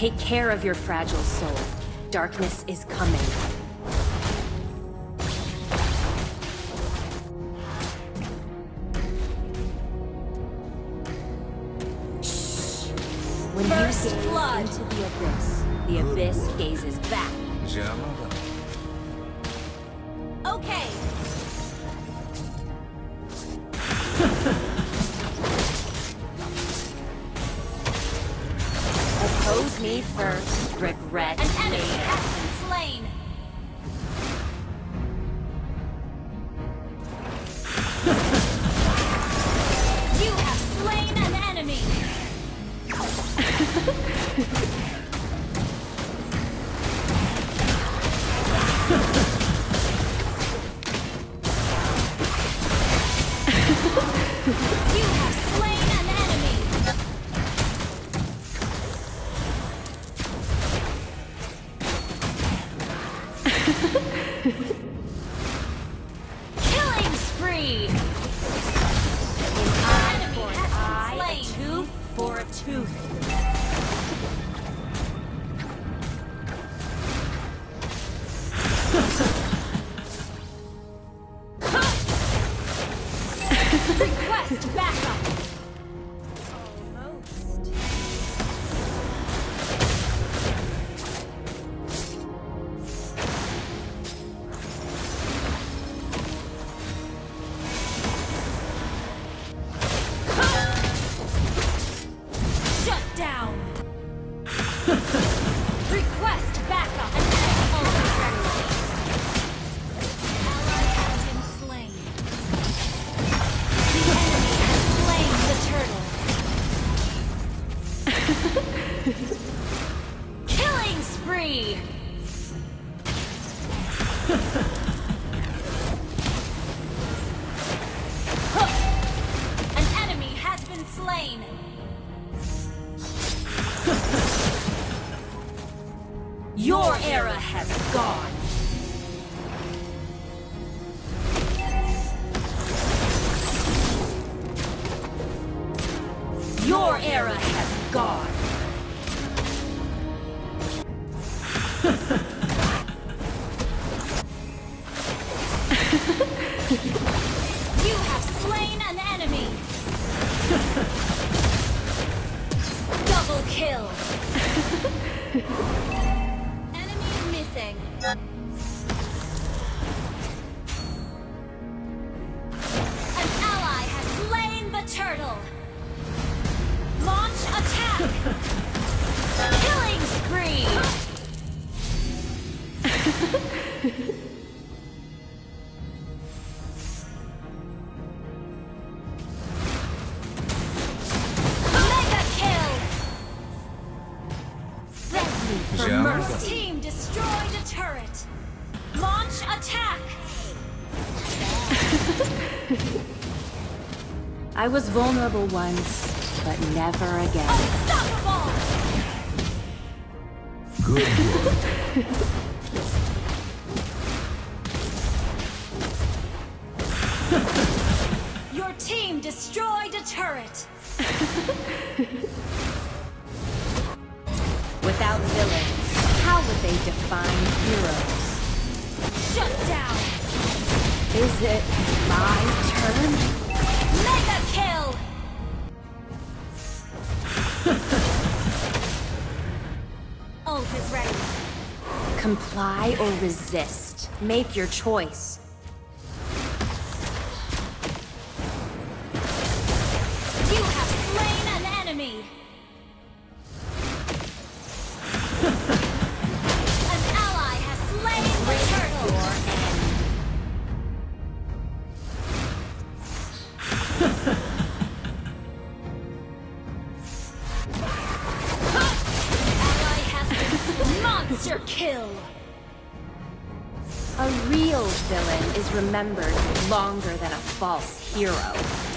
Take care of your fragile soul. Darkness is coming. Shh. When First you blood. into the abyss, the abyss gazes back. Okay! Request backup! Shut down! Request backup! Killing spree! For Yeah. Team destroyed a turret. Launch attack. I was vulnerable once, but never again. Unstoppable. Good work. Your team destroyed a turret. Without villains, how would they define heroes? Shut down. Is it my turn? Mega kill. Ult is ready. Comply or resist. Make your choice. Monster kill! A real villain is remembered longer than a false hero.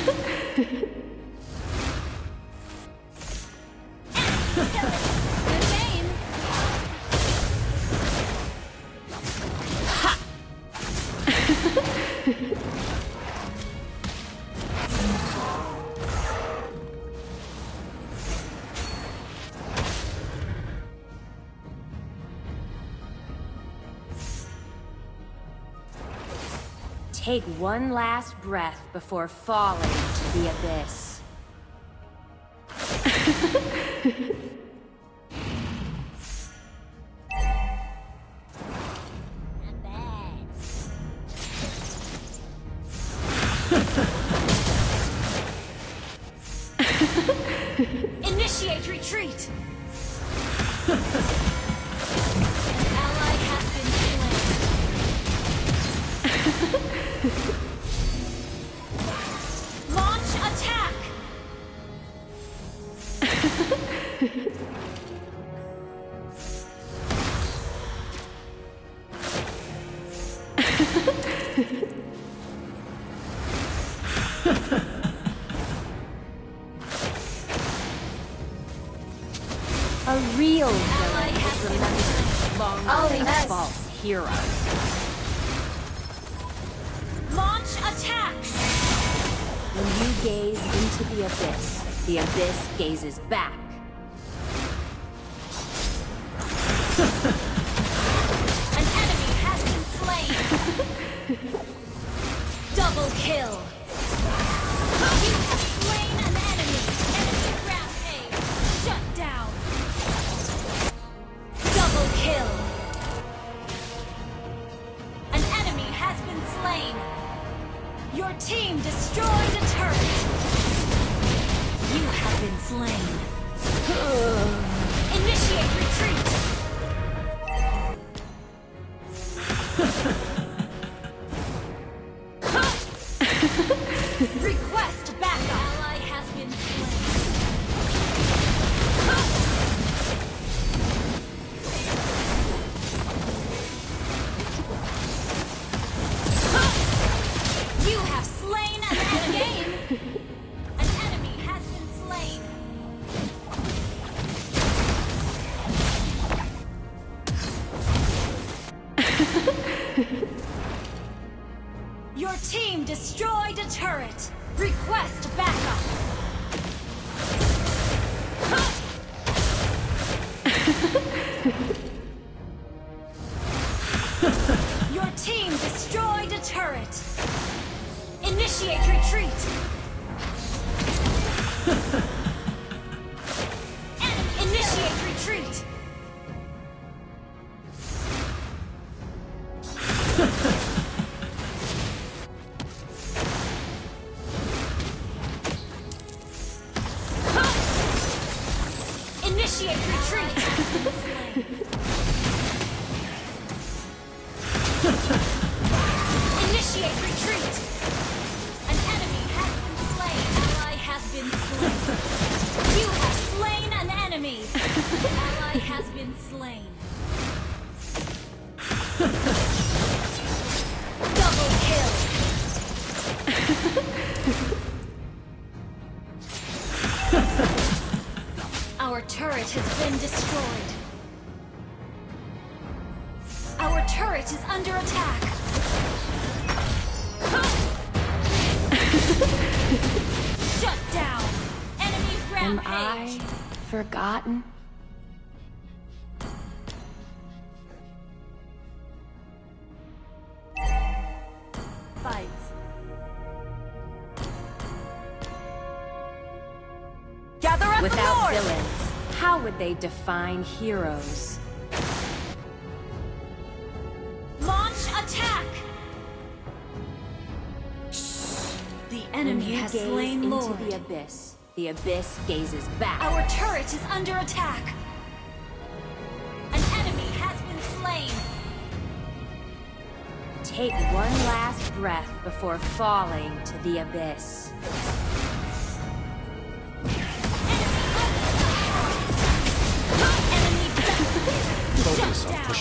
フフフ。Take one last breath before falling to the abyss. Initiate retreat! hero. Launch attack! When you gaze into the abyss, the abyss gazes back. An enemy has been slain! Double kill! Slain! Initiate retreat! Request Your team destroyed a turret! Request backup! Your team destroyed a turret! Initiate retreat! Enemy initiate retreat! Our turret has been destroyed. Our turret is under attack. Shut down. Enemy rampage. Am. I forgotten? Without Lord. villains, how would they define heroes? Launch attack! The enemy has slain Lord. the abyss. The abyss gazes back. Our turret is under attack. An enemy has been slain. Take one last breath before falling to the abyss.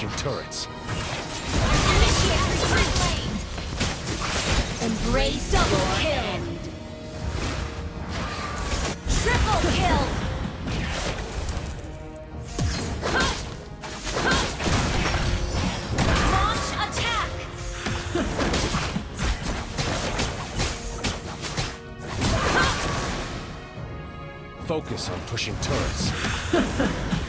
Focus Shut on down. pushing turrets. Initiate. Embrace Double kill. Triple kill. Launch attack. Focus on pushing turrets.